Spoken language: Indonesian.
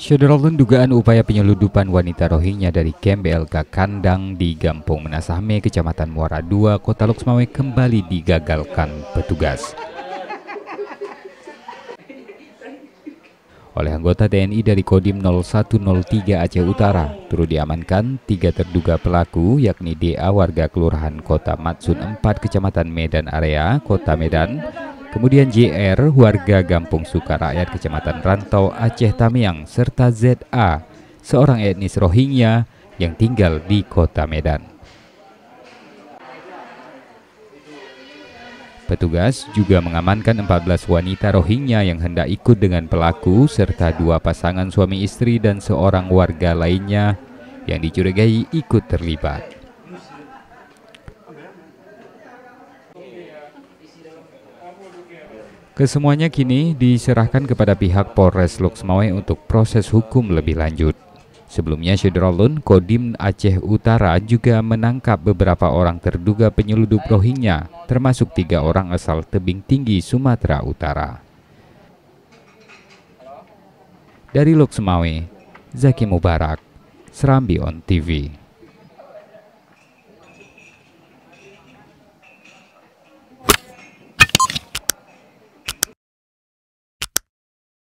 Syederolun dugaan upaya penyeludupan wanita Rohingya dari Kem BLK Kandang di Gampung Menasahme, Kecamatan Muara II, Kota Loksmawe kembali digagalkan petugas. Oleh anggota TNI dari Kodim 0103 Aceh Utara, turut diamankan tiga terduga pelaku yakni DA warga Kelurahan Kota Matsun 4 Kecamatan Medan Area, Kota Medan, Kemudian JR, warga Gampung Sukarakyat Kecamatan Rantau Aceh Tamiang, serta ZA, seorang etnis Rohingya yang tinggal di kota Medan. Petugas juga mengamankan 14 wanita Rohingya yang hendak ikut dengan pelaku serta dua pasangan suami istri dan seorang warga lainnya yang dicurigai ikut terlibat. Kesemuanya kini diserahkan kepada pihak Polres Loksmawe untuk proses hukum lebih lanjut. Sebelumnya Syedrolun Kodim Aceh Utara juga menangkap beberapa orang terduga penyeludup Rohingya, termasuk tiga orang asal tebing tinggi Sumatera Utara. Dari Loksmawe, Zaki Mubarak, Serambi On TV.